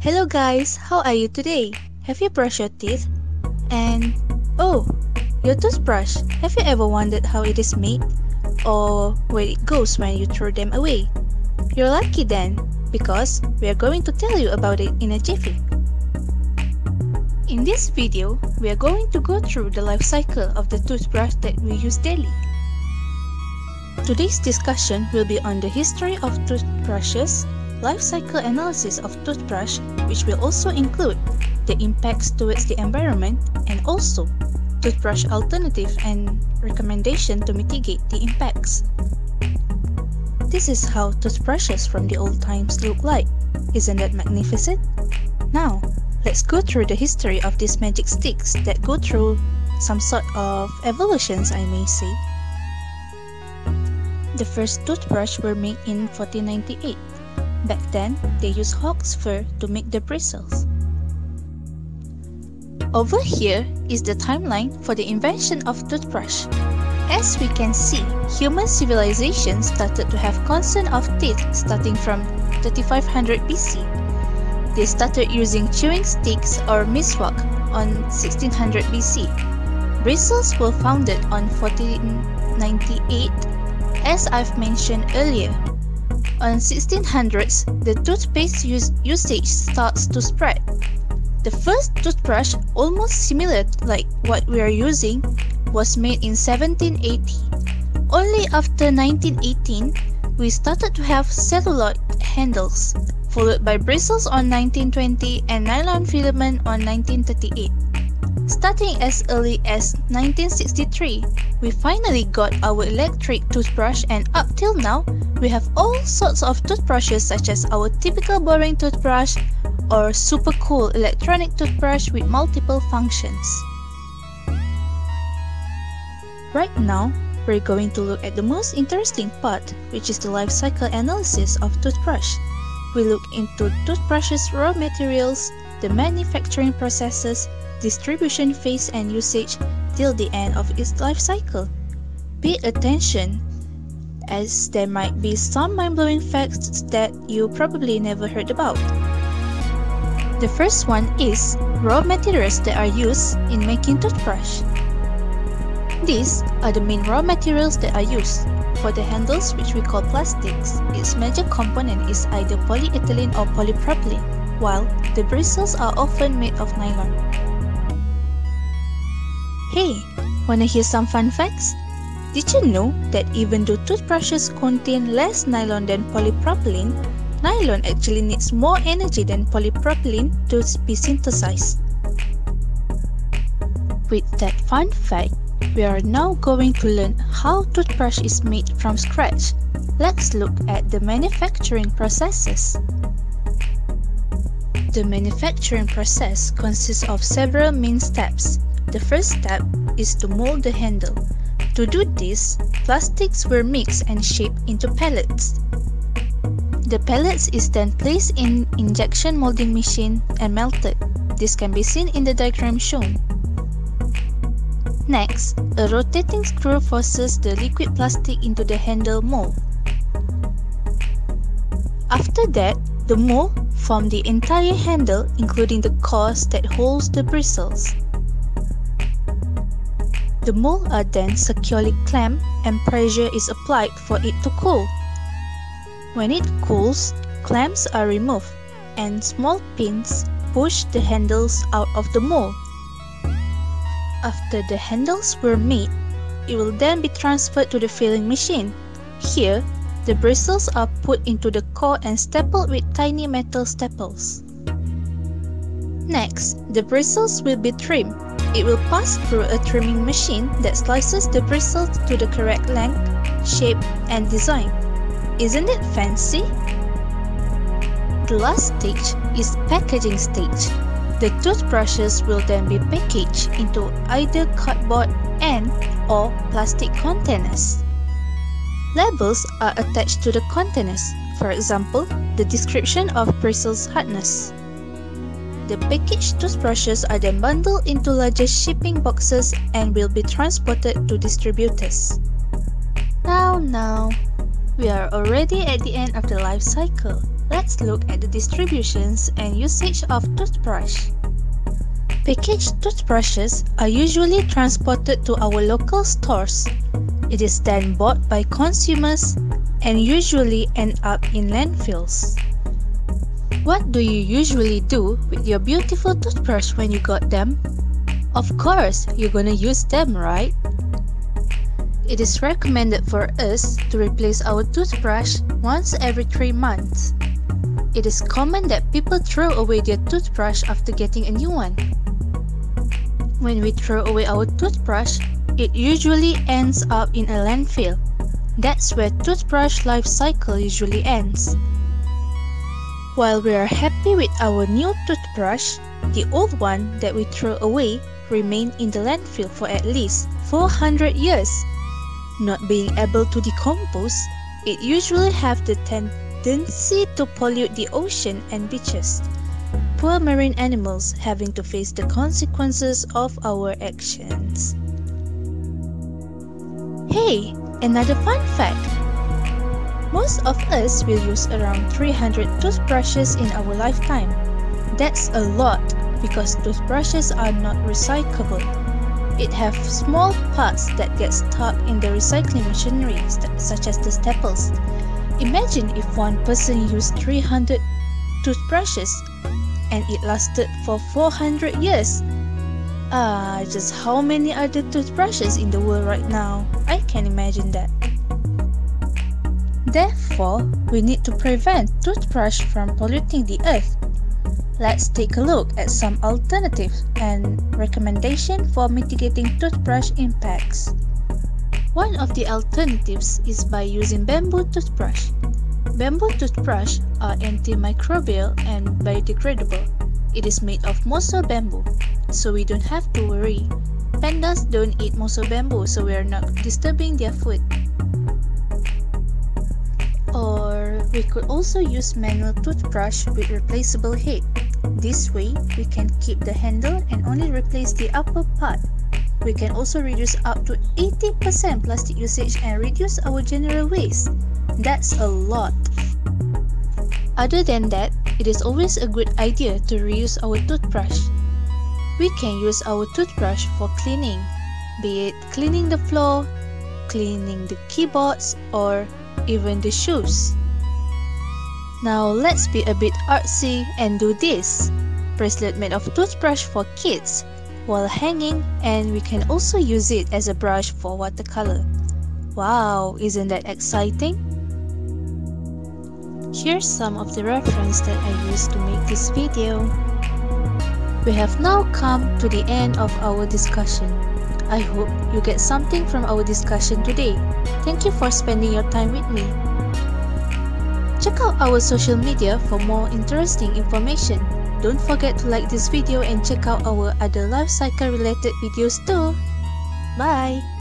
Hello guys, how are you today? Have you brushed your teeth? And oh, your toothbrush. Have you ever wondered how it is made? Or where it goes when you throw them away? You're lucky then, because we are going to tell you about it in a jiffy. In this video, we are going to go through the life cycle of the toothbrush that we use daily. Today's discussion will be on the history of toothbrushes, life cycle analysis of toothbrush, which will also include the impacts towards the environment and also toothbrush alternative and recommendation to mitigate the impacts. This is how toothbrushes from the old times look like. Isn't that magnificent? Now, let's go through the history of these magic sticks that go through some sort of evolutions I may say. The first toothbrush were made in 1498. Back then, they used hog's fur to make the bristles. Over here is the timeline for the invention of toothbrush. As we can see, human civilization started to have concern of teeth starting from 3500 BC. They started using chewing sticks or miswak on 1600 BC. Bristles were founded on 1498 as I've mentioned earlier. On 1600s, the toothpaste use usage starts to spread. The first toothbrush, almost similar like what we are using, was made in 1780. Only after 1918, we started to have celluloid handles, followed by bristles on 1920 and nylon filament on 1938. Starting as early as 1963, we finally got our electric toothbrush and up till now, we have all sorts of toothbrushes such as our typical boring toothbrush or super cool electronic toothbrush with multiple functions. Right now, we're going to look at the most interesting part, which is the life cycle analysis of toothbrush. We look into toothbrushes' raw materials, the manufacturing processes, distribution phase and usage till the end of its life cycle. Pay attention as there might be some mind-blowing facts that you probably never heard about. The first one is raw materials that are used in making toothbrush. These are the main raw materials that are used. For the handles which we call plastics, its major component is either polyethylene or polypropylene, while the bristles are often made of nylon. Hey, wanna hear some fun facts? Did you know that even though toothbrushes contain less nylon than polypropylene, nylon actually needs more energy than polypropylene to be synthesized? With that fun fact, we are now going to learn how toothbrush is made from scratch. Let's look at the manufacturing processes. The manufacturing process consists of several main steps. The first step is to mold the handle. To do this, plastics were mixed and shaped into pellets. The pellets is then placed in injection molding machine and melted. This can be seen in the diagram shown. Next, a rotating screw forces the liquid plastic into the handle mold. After that, the mold form the entire handle including the cores that holds the bristles. The mold are then securely clamped and pressure is applied for it to cool. When it cools, clamps are removed and small pins push the handles out of the mold. After the handles were made, it will then be transferred to the filling machine. Here, the bristles are put into the core and stapled with tiny metal staples. Next, the bristles will be trimmed it will pass through a trimming machine that slices the bristles to the correct length, shape, and design. Isn't it fancy? The last stage is packaging stage. The toothbrushes will then be packaged into either cardboard and or plastic containers. Labels are attached to the containers, for example, the description of bristles hardness. The packaged toothbrushes are then bundled into larger shipping boxes and will be transported to distributors. Now, now, we are already at the end of the life cycle. let's look at the distributions and usage of toothbrush. Packaged toothbrushes are usually transported to our local stores. It is then bought by consumers and usually end up in landfills. What do you usually do with your beautiful toothbrush when you got them? Of course, you're gonna use them, right? It is recommended for us to replace our toothbrush once every 3 months. It is common that people throw away their toothbrush after getting a new one. When we throw away our toothbrush, it usually ends up in a landfill. That's where toothbrush life cycle usually ends. While we are happy with our new toothbrush, the old one that we throw away remain in the landfill for at least 400 years. Not being able to decompose, it usually have the tendency to pollute the ocean and beaches poor marine animals having to face the consequences of our actions. Hey, another fun fact! Most of us will use around 300 toothbrushes in our lifetime. That's a lot because toothbrushes are not recyclable. It have small parts that get stuck in the recycling machinery such as the staples. Imagine if one person used 300 toothbrushes and it lasted for 400 years. Ah, just how many are the toothbrushes in the world right now? I can imagine that. Therefore, we need to prevent toothbrush from polluting the earth. Let's take a look at some alternatives and recommendation for mitigating toothbrush impacts. One of the alternatives is by using bamboo toothbrush. Bamboo toothbrush are antimicrobial and biodegradable. It is made of moso bamboo, so we don't have to worry. Pandas don't eat moso bamboo, so we are not disturbing their food. We could also use manual toothbrush with replaceable head. This way, we can keep the handle and only replace the upper part. We can also reduce up to 80% plastic usage and reduce our general waste. That's a lot. Other than that, it is always a good idea to reuse our toothbrush. We can use our toothbrush for cleaning, be it cleaning the floor, cleaning the keyboards, or even the shoes. Now let's be a bit artsy and do this. Bracelet made of toothbrush for kids while hanging and we can also use it as a brush for watercolor. Wow, isn't that exciting? Here's some of the reference that I used to make this video. We have now come to the end of our discussion. I hope you get something from our discussion today. Thank you for spending your time with me. Check out our social media for more interesting information. Don't forget to like this video and check out our other life cycle related videos too. Bye!